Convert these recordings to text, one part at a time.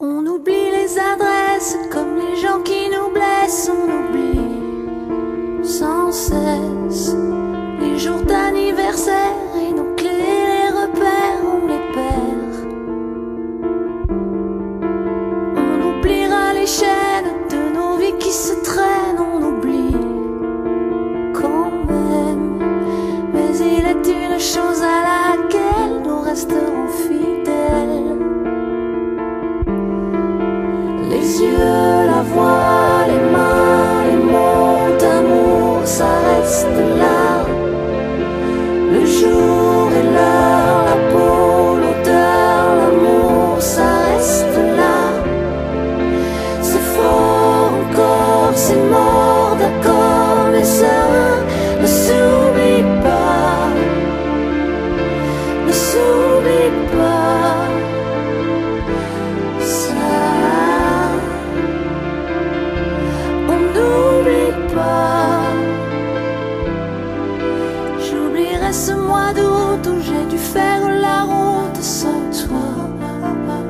On oublie les adresses comme les gens qui ne s'oublie pas, ne s'oublie pas. Ça, on n'oublie pas. J'oublierai ce mois d'août où j'ai dû faire la route sans toi,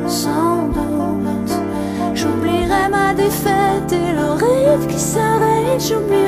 sans doute. J'oublierai ma défaite et le rêve qui s'arrête. J'oublierai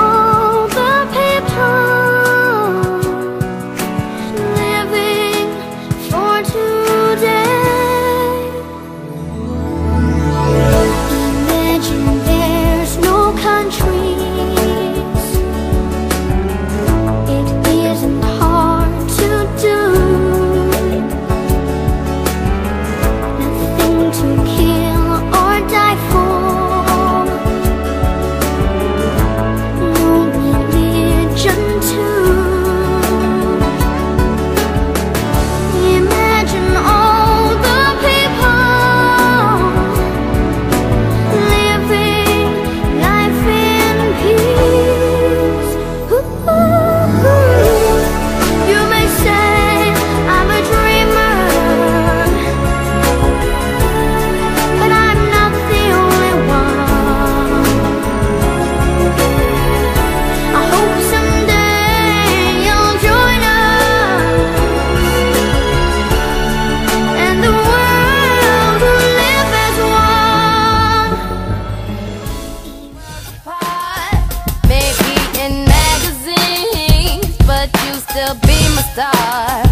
still be my star.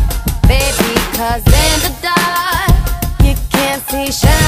Baby, cause in the dark You can't see shadows